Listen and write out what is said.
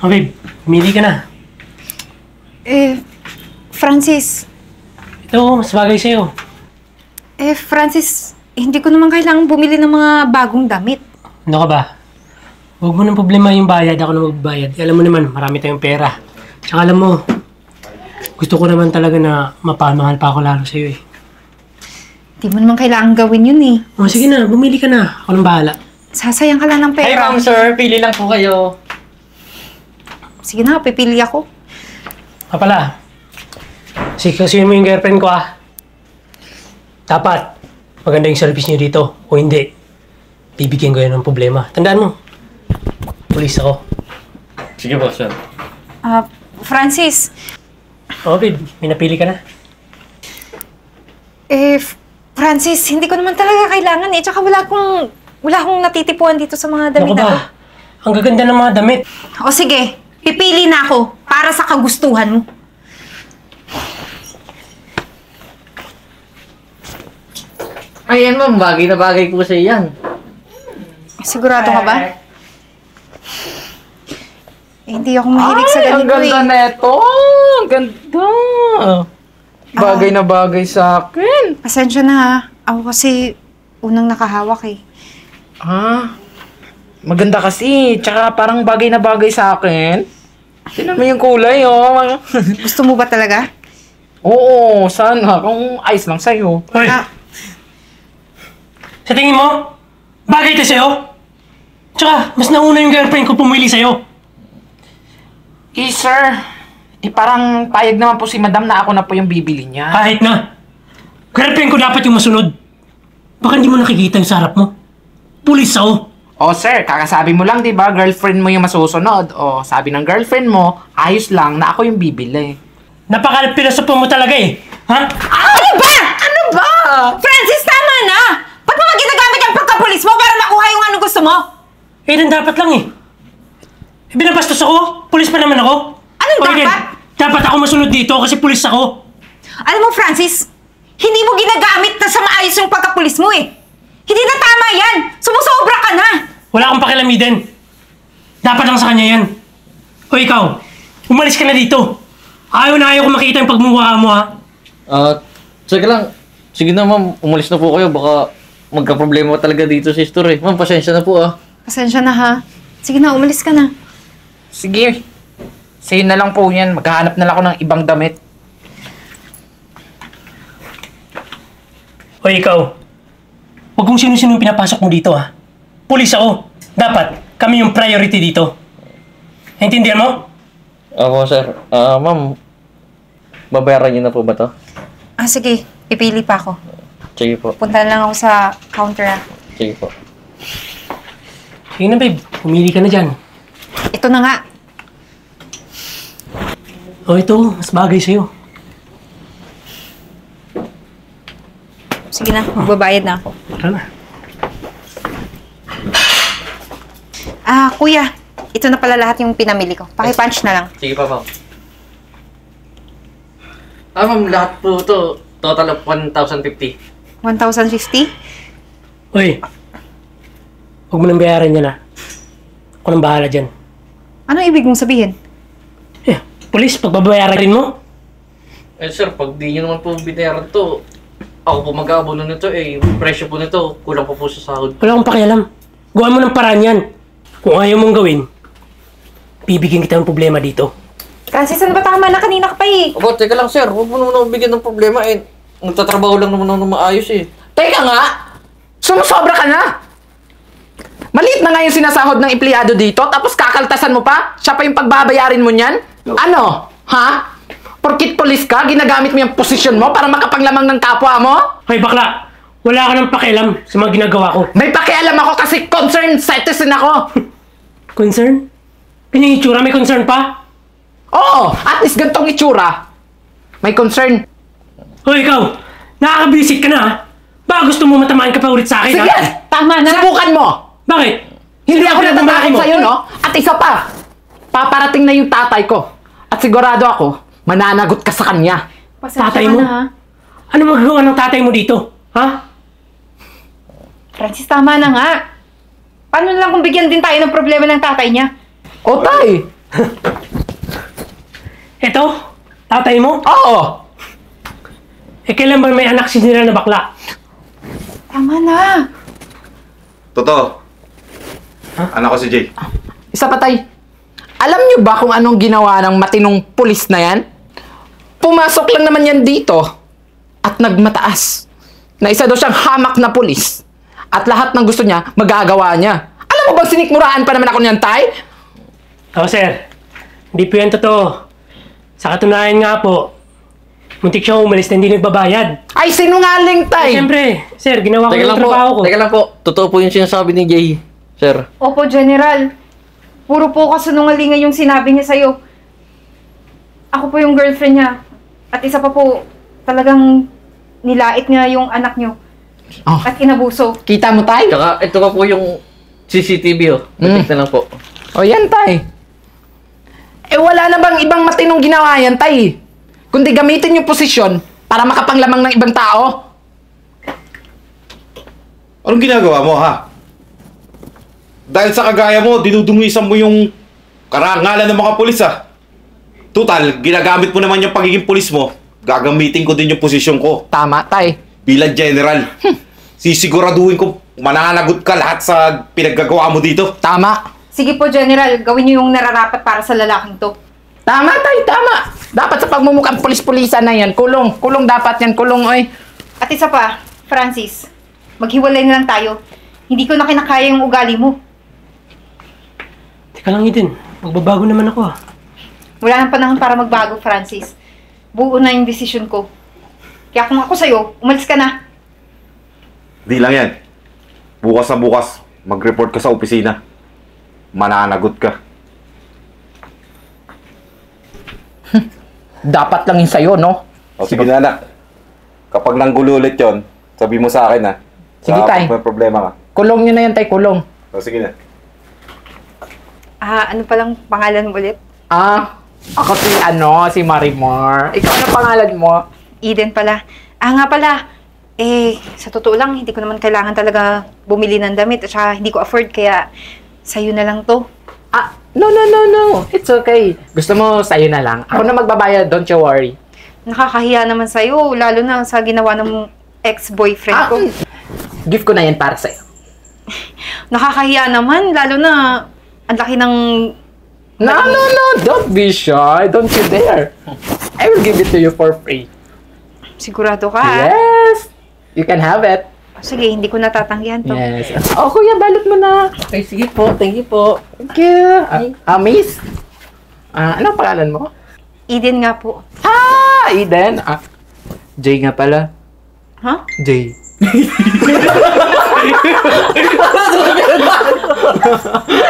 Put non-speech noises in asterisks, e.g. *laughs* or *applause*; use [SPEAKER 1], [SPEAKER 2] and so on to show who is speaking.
[SPEAKER 1] Oh, babe, pumili ka na.
[SPEAKER 2] Eh, Francis.
[SPEAKER 1] Ito, mas bagay sa'yo.
[SPEAKER 2] Eh, Francis, hindi ko naman kailangan bumili ng mga bagong damit.
[SPEAKER 1] Ano ka ba? Huwag mo nang problema yung bayad, ako na magbayad. Eh, alam mo naman, marami tayong pera. Tsaka alam mo, gusto ko naman talaga na mapamahal pa ako lalo sa'yo eh.
[SPEAKER 2] Hindi mo naman kailangan gawin yun eh.
[SPEAKER 1] O sige na, bumili ka na. Ako nang bahala.
[SPEAKER 2] Sasayang ka lang ng
[SPEAKER 3] Hey,
[SPEAKER 2] pera.
[SPEAKER 3] ma'am, sir. Pili lang po kayo.
[SPEAKER 2] Sige na, pipili ako.
[SPEAKER 1] Pa pala, sikasuyin mo yung girlfriend ko ah. Dapat, maganda yung service niyo dito. O hindi, bibigyan ko yan ng problema. Tandaan mo, pulis ako.
[SPEAKER 3] Sige po, sir.
[SPEAKER 2] Ah, Francis,
[SPEAKER 1] Oh, babe, may napili ka na.
[SPEAKER 2] eh, F- Francis, hindi ko naman talaga kailangan eh. Tsaka wala akong, wala akong natitipuan dito sa mga damit
[SPEAKER 1] Ano
[SPEAKER 2] na to.
[SPEAKER 1] ba? Ang gaganda ng mga damit.
[SPEAKER 2] O sige, pipili na ako para sa kagustuhan mo.
[SPEAKER 3] Ayan, ma'am. Bagay na bagay po sa yan.
[SPEAKER 2] Sigurado ka ba? Eh, hindi ako mahilig sa
[SPEAKER 4] Ay, ang
[SPEAKER 2] ganito
[SPEAKER 4] ganda
[SPEAKER 2] eh.
[SPEAKER 4] neto. Ang ganda. Bagay na bagay sa akin.
[SPEAKER 2] Pasensya na ha. Ako kasi unang nakahawak eh.
[SPEAKER 4] Ah, maganda kasi. Tsaka parang bagay na bagay sa akin. Tingnan mo yung kulay, oh. *laughs*
[SPEAKER 2] Gusto mo ba talaga?
[SPEAKER 4] Oo, sana. Kung ayos lang sa'yo.
[SPEAKER 1] Hoy,
[SPEAKER 2] Ah,
[SPEAKER 1] sa tingin mo, bagay ito sa'yo? Tsaka, mas nauna yung girlfriend ko pumili sa'yo.
[SPEAKER 4] Eh, sir. Eh, parang payag naman po si madam na ako na po yung bibili niya.
[SPEAKER 1] Kahit na. Girlfriend ko dapat yung masunod. Baka hindi mo nakikita yung sarap mo. Pulis ako.
[SPEAKER 4] Oh, sir, kakasabi mo lang, di ba? Girlfriend mo yung masusunod. O, sabi ng girlfriend mo, ayos lang na ako yung bibili.
[SPEAKER 1] Napaka-pilosopo mo talaga eh. Ha?
[SPEAKER 2] Ano ba? Ano ba? Francis, tama na! Ba't mo ba ginagamit ang pagkapulis mo para makuha yung ano gusto mo?
[SPEAKER 1] Eh, nang dapat lang eh. eh binabastos ako. Pulis pa naman ako.
[SPEAKER 2] Anong dapat?
[SPEAKER 1] Dapat ako masunod dito kasi pulis ako.
[SPEAKER 2] Alam mo, Francis, hindi mo ginagamit na sa maayos yung pagkapulis mo eh. Hindi na tama yan! Sumusobra ka na!
[SPEAKER 1] Wala akong pakialamiden. Dapat lang sa kanya yan. O ikaw, umalis ka na dito. Ayaw na ayaw ko makita yung pagmumukha mo ha.
[SPEAKER 3] Ah, sige lang. Sige na, ma'am. Umalis na po kayo. Baka magka-problema talaga dito, sister eh. Ma'am, pasensya na po ah.
[SPEAKER 2] Pasensya na ha. Sige na, umalis ka na.
[SPEAKER 4] Sige. Sa'yo na lang po yan. Maghahanap na lang ako ng ibang damit.
[SPEAKER 1] O ikaw, huwag kung sino-sino yung pinapasok mo dito ha. Pulis ako. Dapat, kami yung priority dito. Naintindihan mo?
[SPEAKER 3] Ako, sir. Ah, ma'am. Babayaran niyo na po ba to?
[SPEAKER 2] Ah, sige. Pipili pa ako.
[SPEAKER 3] Sige po.
[SPEAKER 2] Punta lang ako sa counter ah.
[SPEAKER 3] Sige po.
[SPEAKER 1] Sige na babe, pumili ka na dyan.
[SPEAKER 2] Ito na nga.
[SPEAKER 1] O ito, mas bagay sa'yo.
[SPEAKER 2] Sige na, magbabayad na ako.
[SPEAKER 1] Tara na.
[SPEAKER 2] Ah, kuya. Ito na pala lahat yung pinamili ko. Paki-punch na lang.
[SPEAKER 3] Sige pa, ma'am. Ah, ma'am. Lahat po to. Total of 1,050.
[SPEAKER 2] 1,050?
[SPEAKER 1] Uy, huwag mo nang bayaran yan ha. Ako nang bahala dyan.
[SPEAKER 2] Ano ibig mong sabihin?
[SPEAKER 1] Eh, pulis, pagbabayaran rin mo?
[SPEAKER 3] Eh, sir, pag di nyo naman po binayaran to, ako po mag-aabono nito eh. Presyo po nito, kulang po po sa sahod.
[SPEAKER 1] Wala akong pakialam. Gawa mo ng paraan yan. Kung ayaw mong gawin, bibigyan kita ng problema dito.
[SPEAKER 2] Francis, ano ba tama na? Kanina ka pa eh.
[SPEAKER 3] Aba, teka lang, sir. Huwag mo naman ako bigyan ng problema eh. Nagtatrabaho lang naman ako ng maayos eh.
[SPEAKER 4] Teka nga! Sumusobra ka na! Maliit na nga yung sinasahod ng empleyado dito, tapos kakaltasan mo pa? Siya pa yung pagbabayarin mo niyan? Ano? Ha? Porkit polis ka, ginagamit mo yung posisyon mo para makapaglamang ng kapwa mo?
[SPEAKER 1] Hoy bakla, wala ka ng pakialam sa mga ginagawa ko.
[SPEAKER 4] May pakialam ako kasi concerned citizen ako. *laughs*
[SPEAKER 1] Concern? Kanyang itsura, may concern pa?
[SPEAKER 4] Oo, at least gantong itsura. May concern.
[SPEAKER 1] Hoy ikaw, nakakabisit ka na ha? Baka gusto mo matamaan ka pa ulit sa akin
[SPEAKER 4] Sige!
[SPEAKER 1] ha?
[SPEAKER 2] Tama na.
[SPEAKER 4] Subukan mo!
[SPEAKER 1] Bakit?
[SPEAKER 4] Hindi ako
[SPEAKER 1] pinagmamalaki
[SPEAKER 4] natatakot
[SPEAKER 1] mo.
[SPEAKER 4] sa'yo, no? At isa pa, paparating na yung tatay ko. At sigurado ako, mananagot ka sa kanya.
[SPEAKER 2] Pasensya
[SPEAKER 1] Tatay
[SPEAKER 2] ka
[SPEAKER 1] mo?
[SPEAKER 2] na ha.
[SPEAKER 1] Ano magagawa ng tatay mo dito? Ha?
[SPEAKER 2] Francis, tama na nga. Paano na lang kung bigyan din tayo ng problema ng tatay niya?
[SPEAKER 4] O tay, *laughs*
[SPEAKER 1] Ito, tatay mo?
[SPEAKER 4] Oo!
[SPEAKER 1] Eh, kailan ba may anak si Nira na bakla?
[SPEAKER 2] Tama na.
[SPEAKER 5] Totoo. Anak ko si Jay.
[SPEAKER 4] Isa pa tay. Alam niyo ba kung anong ginawa ng matinong pulis na yan? Pumasok lang naman yan dito at nagmataas na isa daw siyang hamak na pulis at lahat ng gusto niya magagawa niya. Alam mo bang sinikmuraan pa naman ako niyan, tay?
[SPEAKER 1] Oo, sir. Hindi po yan totoo. Sa katunayan nga po, muntik siya umalis na hindi nagbabayad.
[SPEAKER 4] Ay, sinungaling,
[SPEAKER 1] Eh,
[SPEAKER 4] tay!
[SPEAKER 1] siyempre, sir, ginawa ko
[SPEAKER 3] Teka
[SPEAKER 1] yung
[SPEAKER 3] lang po,
[SPEAKER 1] trabaho ko.
[SPEAKER 3] teka lang po. Totoo po yung sinasabi ni Jay, sir.
[SPEAKER 2] Opo, General. Puro po kasunungalingan yung sinabi niya sa'yo. Ako po yung girlfriend niya. At isa pa po, talagang nilait niya yung anak niyo.
[SPEAKER 4] Oh,
[SPEAKER 2] At inabuso.
[SPEAKER 4] kita mo, tay?
[SPEAKER 3] Tsaka ito pa po yung CCTV oh.
[SPEAKER 4] Mm.
[SPEAKER 3] Detek na lang po.
[SPEAKER 4] O yan, tay. Eh, wala na bang ibang matinong ginawa yan, tay? Kundi gamitin yung posisyon para makapanglamang ng ibang tao.
[SPEAKER 5] Anong ginagawa mo, ha? Dahil sa kagaya mo, dinudungisan mo yung karangalan ng mga pulis, ha? Total, ginagamit mo naman yung pagiging pulis mo. Gagamitin ko din yung posisyon ko
[SPEAKER 4] Tama, tay.
[SPEAKER 5] Bilang general. Sisiguraduhin ko mananagot ka lahat sa pinaggagawa mo dito.
[SPEAKER 4] Tama.
[SPEAKER 2] Sige po, General. Gawin niyo yung nararapat para sa lalaking to.
[SPEAKER 4] Tama, tay, tama. Dapat sa pagmumukhang pulis-pulisan na yan, kulong. Kulong dapat yan, kulong, oy.
[SPEAKER 2] At isa pa, Francis, maghiwalay na lang tayo. Hindi ko na kinakaya yung ugali mo.
[SPEAKER 1] Teka lang, Eden. Magbabago naman ako ah.
[SPEAKER 2] Wala nang panahon para magbago, Francis. Buo na yung desisyon ko. Kaya kung ako sa'yo, umalis ka na.
[SPEAKER 5] Di lang yan. Bukas na bukas, mag-report ka sa opisina. Mananagot ka. *laughs*
[SPEAKER 4] Dapat lang yun sa'yo, no?
[SPEAKER 5] O sige na anak. Kapag nanggulo ulit yun, sabi mo sa akin ha.
[SPEAKER 4] Sige, tay.
[SPEAKER 5] May problema ka.
[SPEAKER 4] Kulong nyo na yan, tay, kulong.
[SPEAKER 5] O sige na.
[SPEAKER 2] Ah, ano palang pangalan mo ulit?
[SPEAKER 4] Ah, ako si, ano, si Marimar. Ikaw ano pangalan mo?
[SPEAKER 2] Eden pala. Ah, nga pala. Eh, sa totoo lang, hindi ko naman kailangan talaga bumili ng damit at saka hindi ko afford kaya sa'yo na lang to.
[SPEAKER 4] Ah, no, no, no, no. It's okay. Gusto mo, sa'yo na lang. Ako na magbabayad, don't you worry.
[SPEAKER 2] Nakakahiya naman sa'yo, lalo na sa ginawa ng ex-boyfriend
[SPEAKER 4] Ah,
[SPEAKER 2] ko.
[SPEAKER 4] gift ko na yan para sa'yo. *laughs*
[SPEAKER 2] Nakakahiya naman, lalo na ang laki ng...
[SPEAKER 4] No, no, no. Don't be shy. Don't you dare. I will give it to you for free.
[SPEAKER 2] Sigurado ka, ah.
[SPEAKER 4] Yes. You can have it.
[SPEAKER 2] Sige, hindi ko natatanggihan to.
[SPEAKER 4] Yes. Oh, kuya, balot mo na.
[SPEAKER 3] Okay, sige po. Thank you po.
[SPEAKER 4] Thank you. Ah, ah, miss? Ah, ano ang pangalan mo?
[SPEAKER 2] Eden nga po.
[SPEAKER 4] Ah, Eden. Ah, Jay nga pala.
[SPEAKER 2] Ha?
[SPEAKER 4] Jay. *laughs*